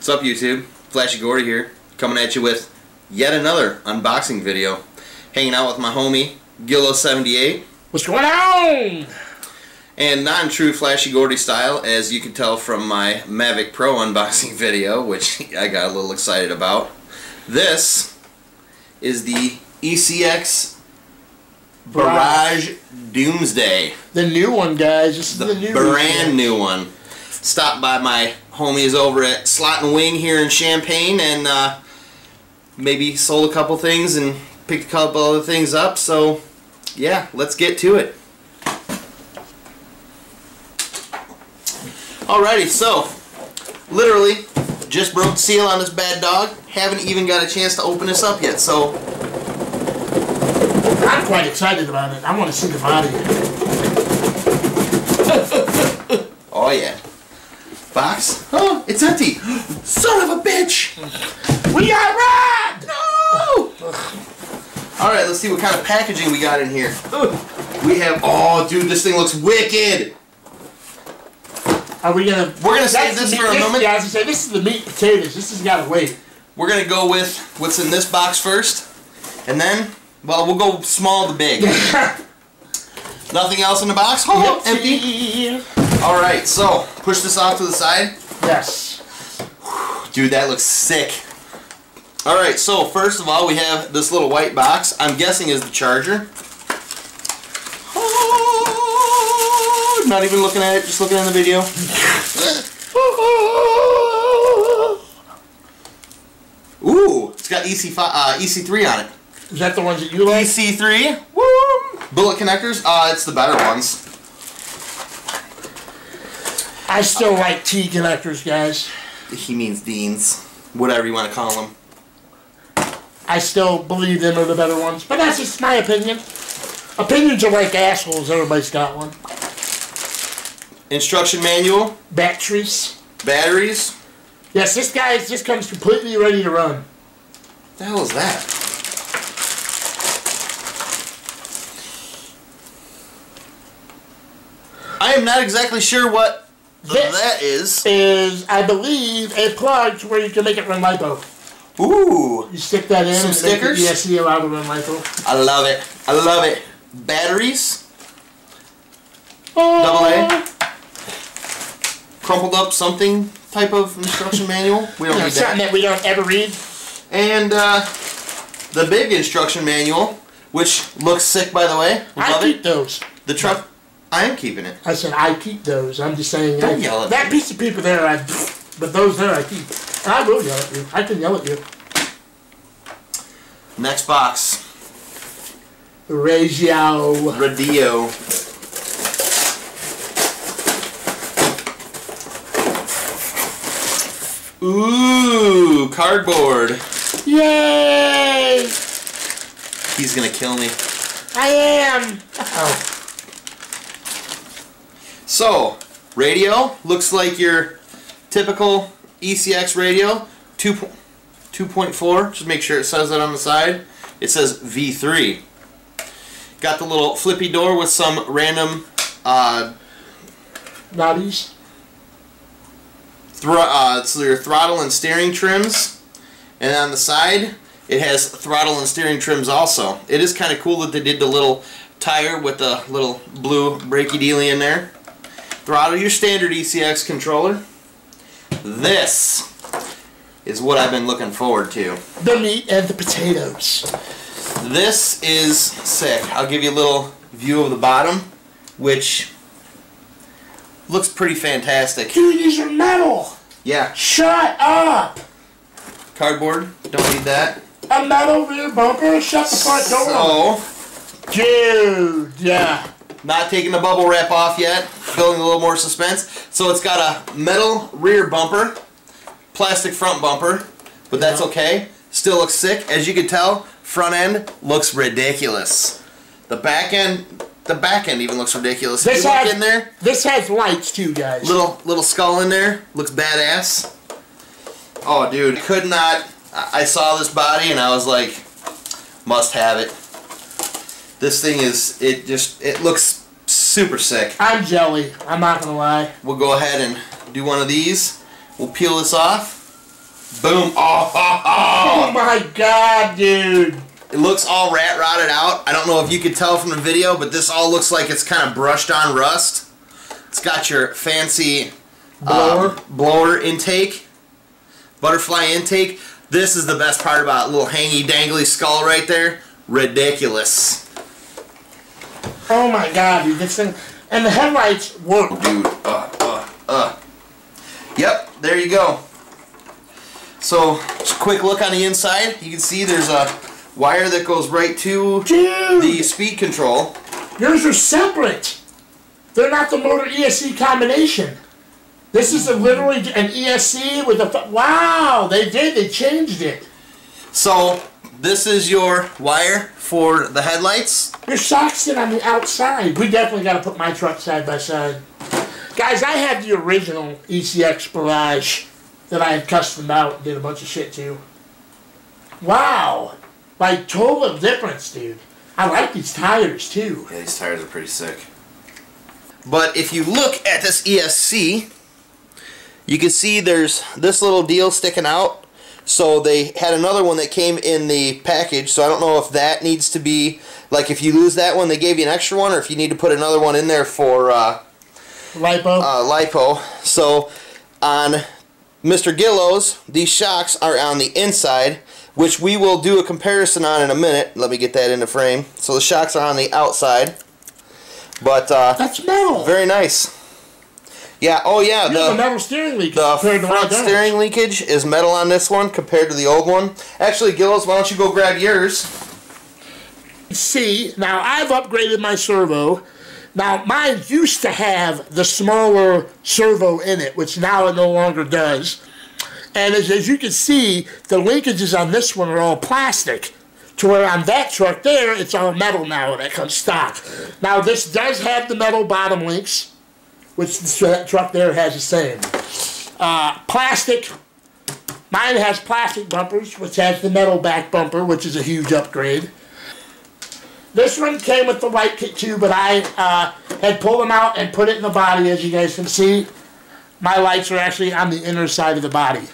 What's up YouTube? Flashy Gordy here, coming at you with yet another unboxing video. Hanging out with my homie, Gillow78. What's going on? And not in true Flashy Gordy style, as you can tell from my Mavic Pro unboxing video, which I got a little excited about. This is the ECX Barrage Doomsday. The new one, guys. This is The, the, new brand new one. Stopped by my homies over at Slot and Wing here in Champaign and uh, maybe sold a couple things and picked a couple other things up. So, yeah, let's get to it. Alrighty, so literally just broke the seal on this bad dog. Haven't even got a chance to open this up yet. So, I'm quite excited about it. I want to see the body. oh yeah. Box? Oh, it's empty. Son of a bitch! We got red! No! Alright, let's see what kind of packaging we got in here. We have, oh dude, this thing looks wicked! Are we gonna? We're gonna save this for a meat- moment. Yeah, I was gonna say this is the meat and potatoes. This has got to wait. We're gonna go with what's in this box first. And then, well, we'll go small to big. Nothing else in the box? Oh, empty. Empty. Alright, so, push this off to the side. Yes. Dude, that looks sick. Alright, so first of all, we have this little white box. I'm guessing is the charger. Oh, not even looking at it, just looking at the video. Ooh, it's got EC5, uh, EC3 on it. Is that the ones that you like? EC3, woo! Bullet connectors, uh, it's the better ones. I still like T connectors, guys. He means Deans, whatever you want to call them. I still believe them are the better ones, but that's just my opinion. Opinions are like assholes. Everybody's got one. Instruction manual, Batteries. batteries. Yes, this guy just comes completely ready to run. What the hell is that? I am not exactly sure what This that is. is, I believe, a plug to where you can make it run lipo. Ooh, You stick that in Some stickers? it ESC allowed to run lipo. I love it. I love it. Batteries, Oh, double A, crumpled up something type of instruction manual. We don't You know, need something that. that we don't ever read. And uh, the big instruction manual, which looks sick by the way. I Love keep it. those. The truck. I am keeping it. I said I keep those. I'm just saying. Don't I, yell at that me. piece of paper there, I. But those there, I keep. I will yell at you. I can yell at you. Next box. Ratio. Radio. Ooh, cardboard. Yay! He's gonna kill me. I am. Oh, So, radio looks like your typical ECX radio. 2, 2.4. Just make sure it says that on the side. It says V3. Got the little flippy door with some random uh. Thr uh, it's your throttle and steering trims, and on the side it has throttle and steering trims also. It is kind of cool that they did the little tire with the little blue brakey dealy in there. Throttle your standard ECX controller. This is what I've been looking forward to. The meat and the potatoes. This is sick. I'll give you a little view of the bottom, which looks pretty fantastic. Dude, these are metal. Yeah, Shut up. cardboard. Don't need that. A metal rear bumper. Shut the front door. So, Dude, yeah. not taking the bubble wrap off yet, building a little more suspense. So it's got a metal rear bumper, plastic front bumper, but that's okay. Still looks sick. As you can tell, front end looks ridiculous. The back end, the back end even looks ridiculous. This has- in there, This has lights too, guys. little little skull in there, looks badass. Oh, dude, could not. I saw this body and I was like, must have it. This thing is, it just, it looks super sick. I'm jelly. I'm not gonna lie. We'll go ahead and do one of these. We'll peel this off. Boom. Oh, oh, oh. Oh my god, dude. It looks all rat rotted out. I don't know if you could tell from the video, but this all looks like it's kind of brushed on rust. It's got your fancy Blower. um, blower intake, butterfly intake. This is the best part about a little hangy dangly skull right there. Ridiculous. Oh my god, dude. This thing. And the headlights work. Dude, uh, uh, uh. Yep, there you go. So, just a quick look on the inside. You can see there's a wire that goes right to Dude, the speed control. yours are separate. They're not the motor ESC combination. This is a literally an ESC with a. Wow, they did. They changed it. So, this is your wire for the headlights. Your shocks sit on the outside. We definitely got to put my truck side by side. Guys, I had the original ECX Barrage that I had custom out and did a bunch of shit to. Wow. Like, total difference, dude. I like these tires, too. Yeah, these tires are pretty sick. But if you look at this ESC, you can see there's this little deal sticking out. So they had another one that came in the package. So I don't know if that needs to be like if you lose that one, they gave you an extra one, or if you need to put another one in there for uh, Lipo. uh, lipo. So on Mr. Gillows, these shocks are on the inside, which we will do a comparison on in a minute. Let me get that in the frame. So the shocks are on the outside, but uh, That's metal. very nice. Yeah. Oh yeah. You The metal steering leak the compared to what I front steering linkage is metal on this one compared to the old one. Actually, Gillows, why don't you go grab yours? See, now I've upgraded my servo. Now mine used to have the smaller servo in it, which now it no longer does. And as, as you can see, the linkages on this one are all plastic. To where on that truck there, it's all metal now that comes stock. Now this does have the metal bottom links, which that truck there has the same. Uh, plastic. Mine has plastic bumpers, which has the metal back bumper, which is a huge upgrade. This one came with the light kit too, but I uh, had pulled them out and put it in the body, as you guys can see. My lights are actually on the inner side of the body.